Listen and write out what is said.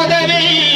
பதவி